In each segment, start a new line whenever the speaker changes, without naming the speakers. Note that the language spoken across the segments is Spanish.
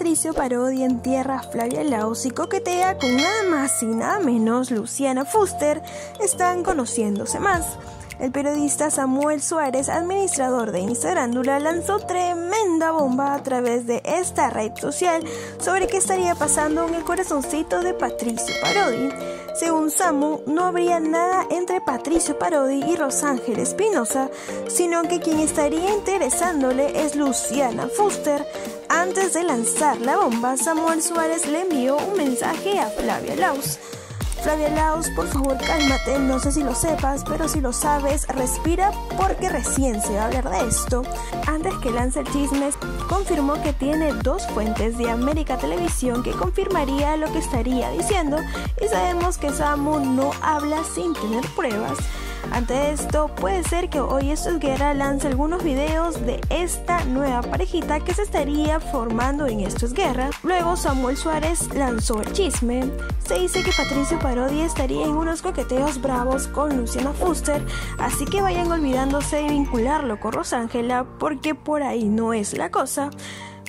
Patricio Parodi entierra a Flavia Laus y coquetea con nada más y nada menos Luciana Fuster, están conociéndose más. El periodista Samuel Suárez, administrador de Instagrándula, lanzó tremenda bomba a través de esta red social sobre qué estaría pasando en el corazoncito de Patricio Parodi. Según Samu, no habría nada entre Patricio Parodi y Rosángel Espinosa, sino que quien estaría interesándole es Luciana Fuster. Antes de lanzar la bomba, Samuel Suárez le envió un mensaje a Flavia Laus Flavia Laos, por favor cálmate, no sé si lo sepas, pero si lo sabes, respira porque recién se va a hablar de esto. Antes que lance el chisme, confirmó que tiene dos fuentes de América Televisión que confirmaría lo que estaría diciendo y sabemos que Samu no habla sin tener pruebas. Ante esto, puede ser que hoy Esto es Guerra lance algunos videos de esta nueva parejita que se estaría formando en Esto es Guerra. Luego Samuel Suárez lanzó el chisme. Se dice que Patricio Parodi estaría en unos coqueteos bravos con Luciana Fuster, así que vayan olvidándose de vincularlo con Rosángela porque por ahí no es la cosa.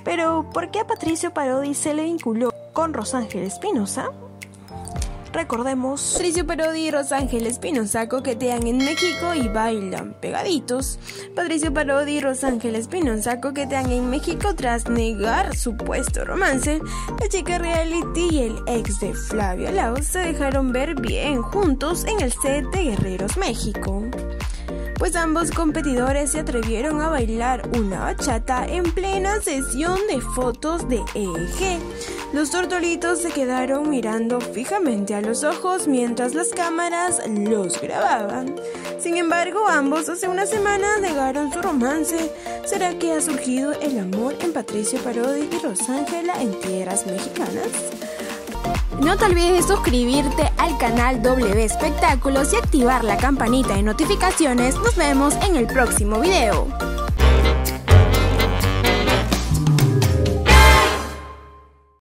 Pero, ¿por qué a Patricio Parodi se le vinculó con Rosángel Espinosa? Recordemos, Patricio Parodi y Rosángel Espinosa coquetean en México y bailan pegaditos. Patricio Parodi y Rosángel Espinosa coquetean en México tras negar supuesto romance. La chica reality y el ex de Flavio Laos se dejaron ver bien juntos en el set de Guerreros México pues ambos competidores se atrevieron a bailar una bachata en plena sesión de fotos de EG. Los tortolitos se quedaron mirando fijamente a los ojos mientras las cámaras los grababan. Sin embargo, ambos hace una semana negaron su romance. ¿Será que ha surgido el amor en Patricio Parodi y Rosángela en tierras mexicanas? No te olvides de suscribirte al canal W Espectáculos y activar la campanita de notificaciones. Nos vemos en el próximo video.